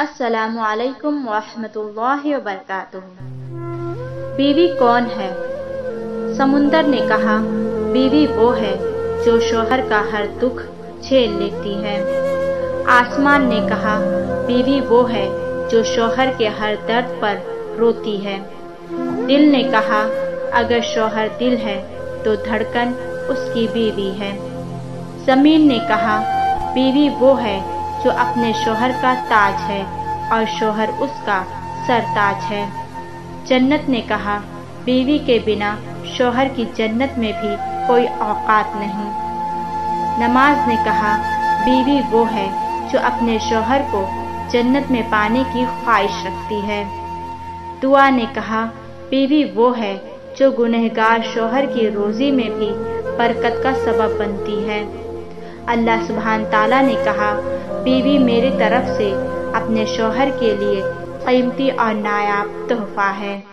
असलकम वरहमतुल्लाहि बीवी कौन है? समुंदर ने कहा, बीवी वो है जो शोहर का हर दुख झेल लेती है। आसमान ने कहा, बीवी वो है जो शोहर के हर दर्द पर रोती है। दिल ने कहा, अगर शोहर दिल है तो धड़कन उसकी बीवी है। ज़मीन ने कहा, बीवी वो है जो अपने शोहर का ताज है और शोहर उसका सरताज है। जन्नत ने कहा, बीवी के बिना शोहर की जन्नत में भी कोई औकात नहीं। नमाज़ ने कहा, बीवी वो है जो अपने शोहर को जन्नत में पाने की ख्वाहिश रखती है। दुआ ने कहा, बीवी वो है जो गुनहगार शोहर की रोजी में भी बरकत का सबब बनती है। अल्लाह सुबहान ताला ने कहा बीवी मेरी तरफ़ से अपने शोहर के लिए कीमती और नायाब तोहफा है।